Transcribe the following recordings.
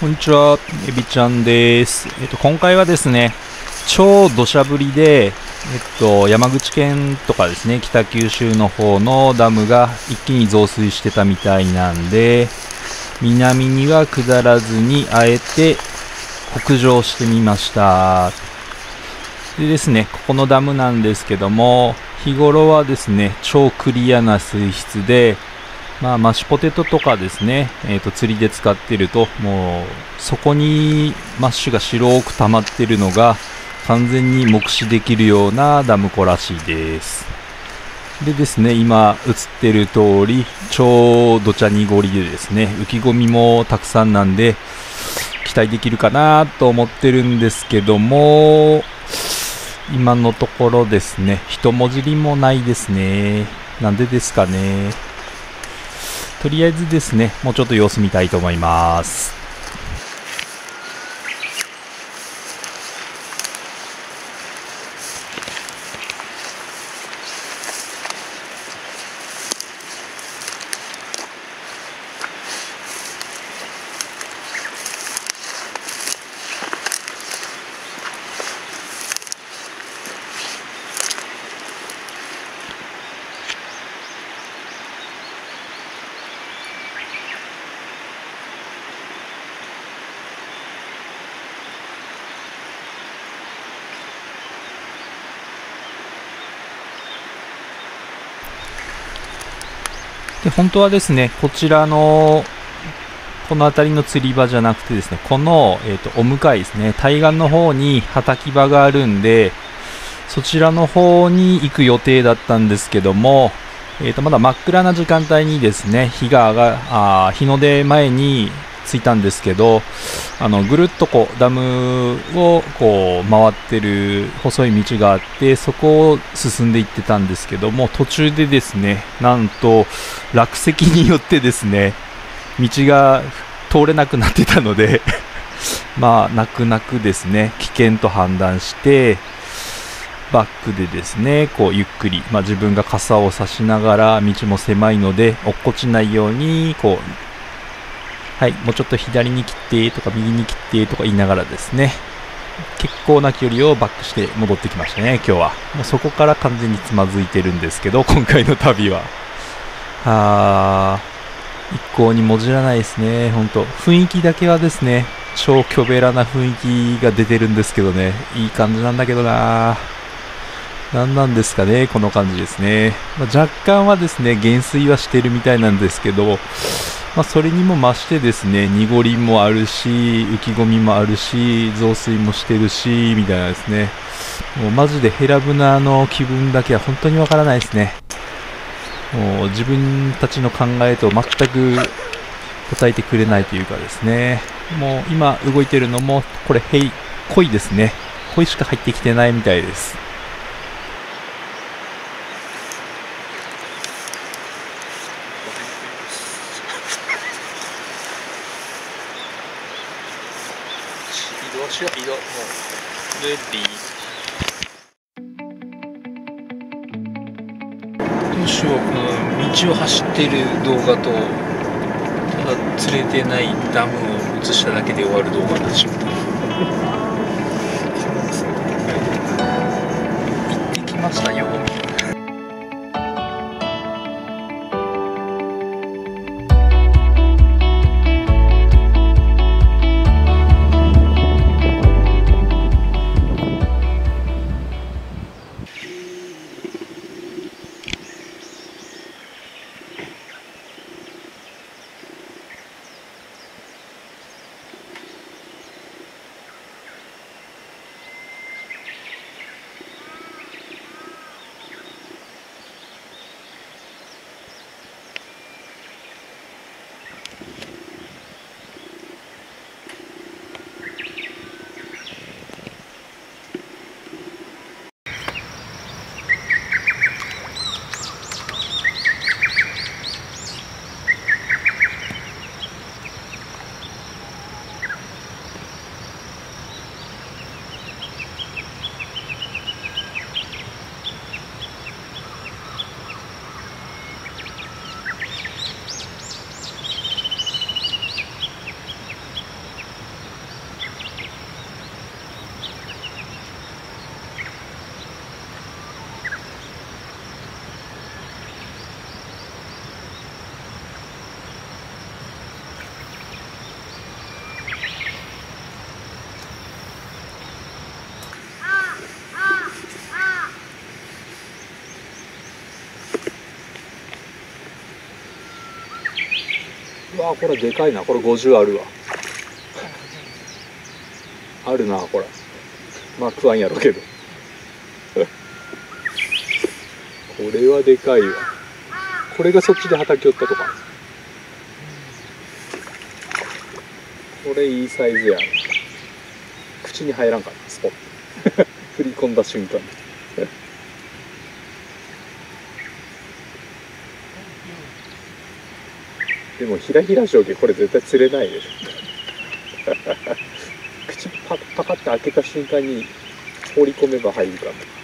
こんにちは、エビちゃんです。えっと、今回はですね、超土砂降りで、えっと、山口県とかですね、北九州の方のダムが一気に増水してたみたいなんで、南には下らずに、あえて北上してみました。でですね、ここのダムなんですけども、日頃はですね、超クリアな水質で、まあ、マッシュポテトとかですね、えっ、と、釣りで使ってると、もう、そこにマッシュが白く溜まってるのが、完全に目視できるようなダム湖らしいです。でですね、今映ってる通り、超土茶濁りでですね、浮き込みもたくさんなんで、期待できるかなと思ってるんですけども、今のところですね、一文字りもないですね。なんでですかね。とりあえずですね、もうちょっと様子見たいと思います。本当はですね、こちらの、この辺りの釣り場じゃなくてですね、この、えっ、と、お向かいですね、対岸の方に畑場があるんで、そちらの方に行く予定だったんですけども、えっ、と、まだ真っ暗な時間帯にですね、日が上が、あ日の出前に着いたんですけど、あの、ぐるっとこう、ダムをこう、回ってる細い道があって、そこを進んでいってたんですけども、途中でですね、なんと、落石によってですね、道が通れなくなってたので、まあ、泣く泣くですね、危険と判断して、バックでですね、こう、ゆっくり、まあ自分が傘を差しながら、道も狭いので、落っこちないように、こう、はい、もうちょっと左に切ってとか右に切ってとか言いながらですね、結構な距離をバックして戻ってきましたね、今日は。もうそこから完全につまずいてるんですけど、今回の旅は。あー、一向にもじらないですね、ほんと。雰囲気だけはですね、超巨ベラな雰囲気が出てるんですけどね、いい感じなんだけどな何なんですかね、この感じですね。まあ、若干はですね、減衰はしてるみたいなんですけど、まあ、それにも増してですね、濁りもあるし、浮き込みもあるし、増水もしてるし、みたいなですね。もうマジでヘラブナの気分だけは本当にわからないですね。もう自分たちの考えと全く答えてくれないというかですね。もう今動いてるのも、これ、へい、恋ですね。恋しか入ってきてないみたいです。移動しよう移動もうレディどうしようこの道を走ってる動画とただ釣れてないダムを映しただけで終わる動画になってしまった。行ってきましたよ。わこれでかいな。これ50あるわ。あるなこれ。まあ食わんやろうけど。これはでかいわ。これがそっちで畑寄ったとか。これいいサイズや。口に入らんかったスポッ 振り込んだ瞬間でもひらひら将棋これ絶対釣れないでしょ。口パカパカって開けた瞬間に放り込めば入るから。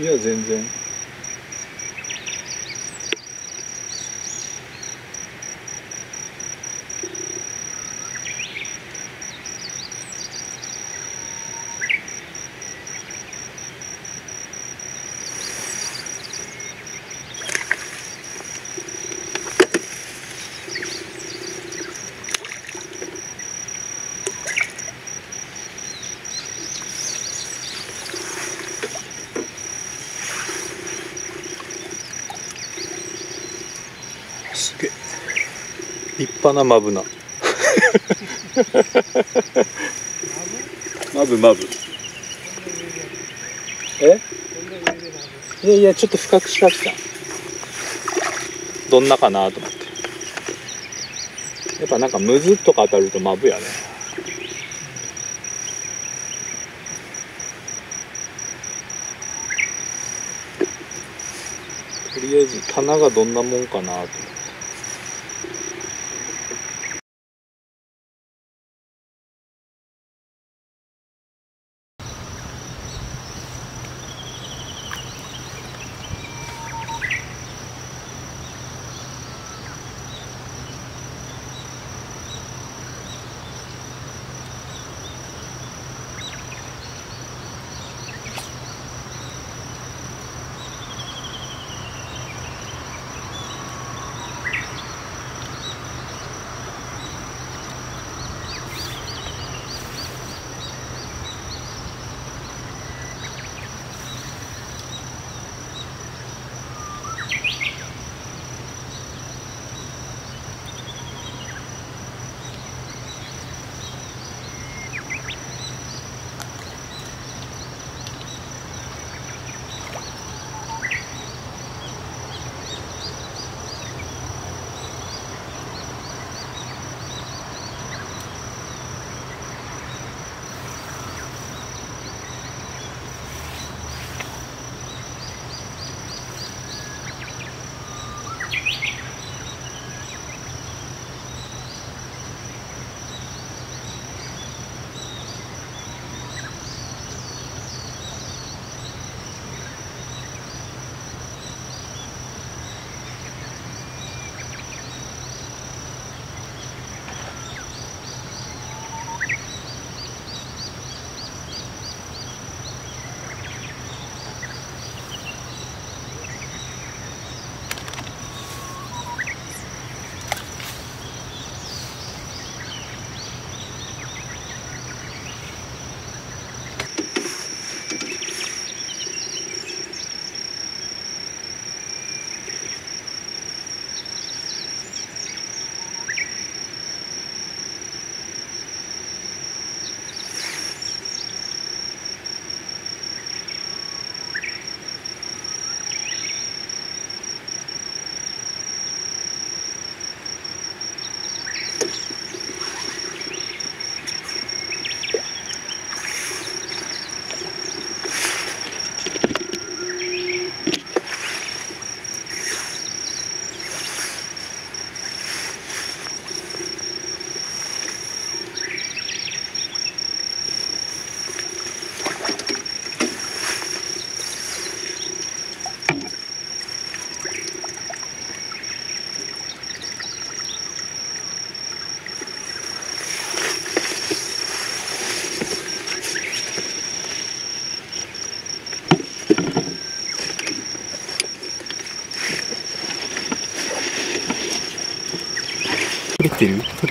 いや全然。立派なマブナマブ？マブえ？いやいやちょっと深くしかったどんなかなと思って。やっぱなんかムズとか当たるとマブやね。とりあえず棚がどんなもんかなと。思ってて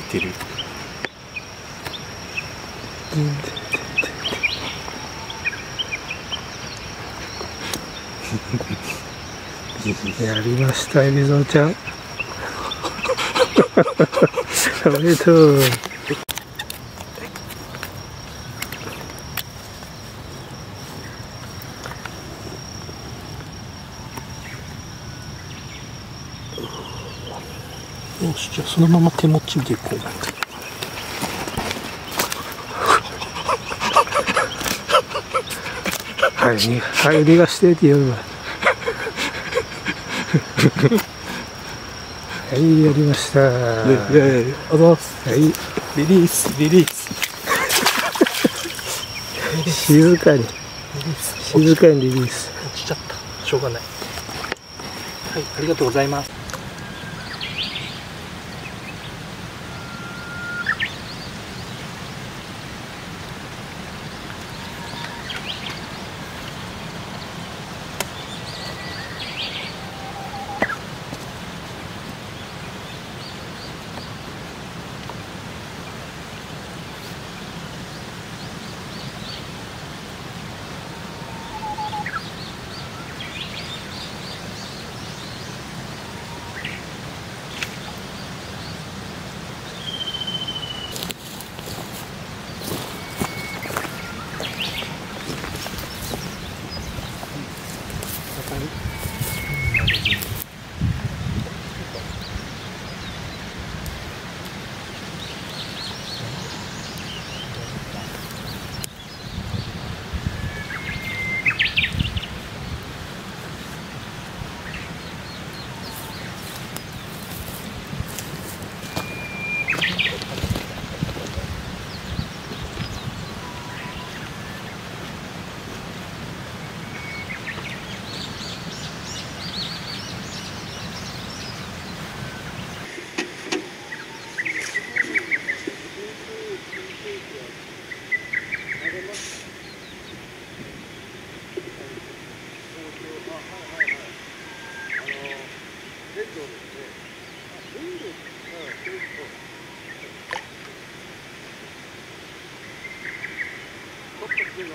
ってる。やりましたエビゾウちゃん。おめでとう。よしじゃあそのまま手持ちでいこう。はいはい逃がしてって言うわ。はいやりました。はいリリースリリース。静かに。静かにリリース。落ちちゃった。しょうがない。はいありがとうございます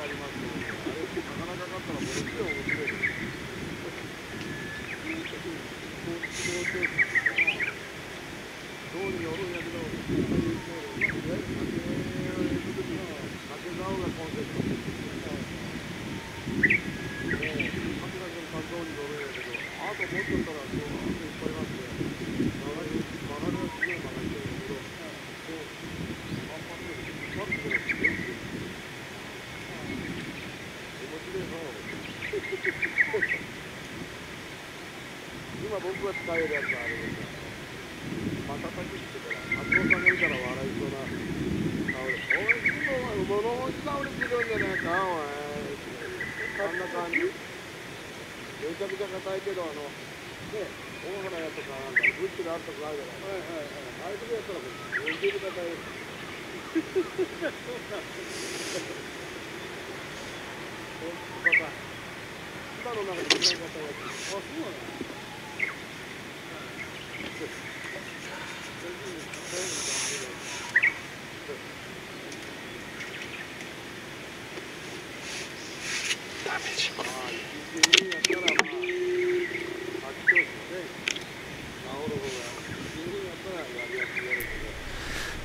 ありますけど、あれって魚かかったらものすごい面白いです。どうによるんやけどが使えるやつはあれですよ。またたきってから、松尾さんが見たら笑いそうな顔で、おいしいのは物干し香りするんじゃないか、おい。あんな感じ。めちゃくちゃ硬いけど、あの、ね、大原やとか、なんか、グッチがあるとかあるじゃない。はいはいはい。ああいう時やったら、もう、めちゃくちゃ硬い。今の中で一番硬いやつ。あ、そうなの？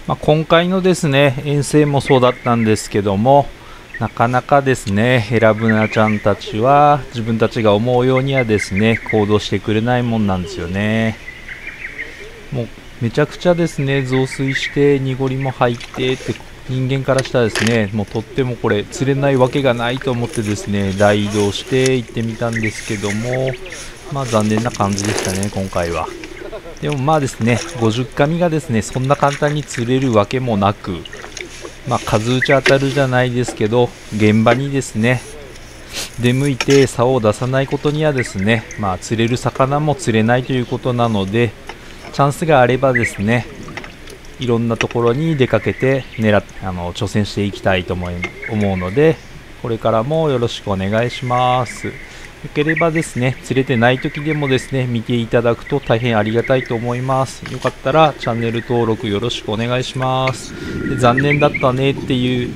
まあ、今回のですね遠征もそうだったんですけどもなかなかですねヘラブナちゃんたちは自分たちが思うようにはですね行動してくれないもんなんですよね。もうめちゃくちゃですね増水して濁りも入ってって人間からしたらですねもうとってもこれ釣れないわけがないと思ってですね大移動して行ってみたんですけどもまあ残念な感じでしたね今回は。でもまあですね50紙がですねそんな簡単に釣れるわけもなくまあ数打ち当たるじゃないですけど現場にですね出向いて竿を出さないことにはですねまあ釣れる魚も釣れないということなのでチャンスがあればですねいろんなところに出かけて狙っあの挑戦していきたいと思い思うのでこれからもよろしくお願いします。よければですね、釣れてない時でもですね、見ていただくと大変ありがたいと思います。よかったらチャンネル登録よろしくお願いします。で残念だったねっていう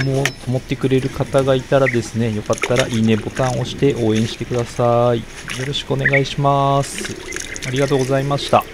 思う思ってくれる方がいたらですね、よかったらいいねボタンを押して応援してください。よろしくお願いします。ありがとうございました。